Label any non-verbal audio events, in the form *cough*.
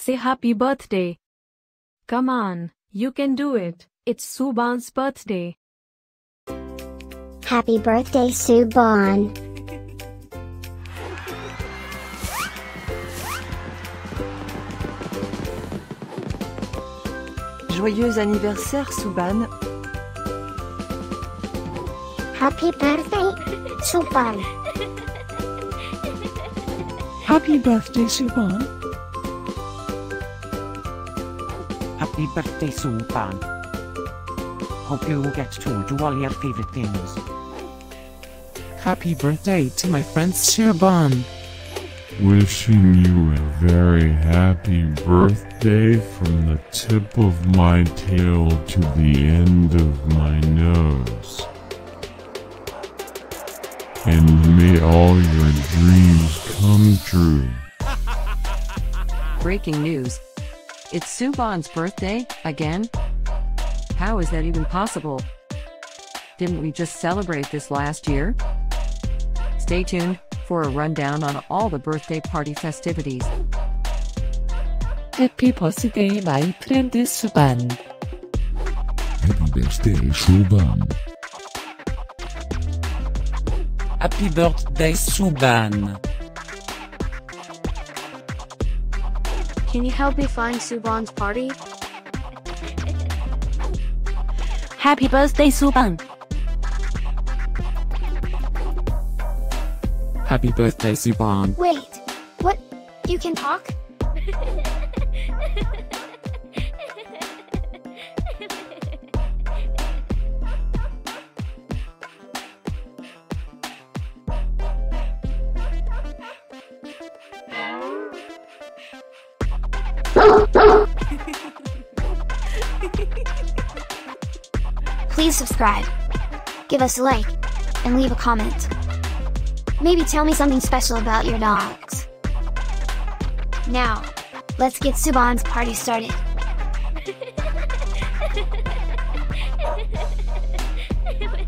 Say happy birthday. Come on, you can do it. It's Subhaan's birthday. Happy birthday, Subhaan. Joyeux anniversaire, Subhaan. Happy birthday, Subhaan. Happy birthday, Subhaan. Happy birthday, Subhaan. Hope you will get to do all your favorite things. Happy birthday to my friend Subhaan. Wishing you a very happy birthday from the tip of my tail to the end of my nose. And may all your dreams come true. Breaking news. It's Subhaan's birthday, again? How is that even possible? Didn't we just celebrate this last year? Stay tuned for a rundown on all the birthday party festivities. Happy birthday, my friend Subhaan. Happy birthday, Shuban. Happy birthday, Subhaan. Can you help me find Subhaan's party? Happy birthday, Subhaan. Happy birthday, Subhaan. Wait, what? You can talk? *laughs* *laughs* Please subscribe, give us a like, and leave a comment. Maybe tell me something special about your dogs. Now, let's get Subhaan's party started. *laughs*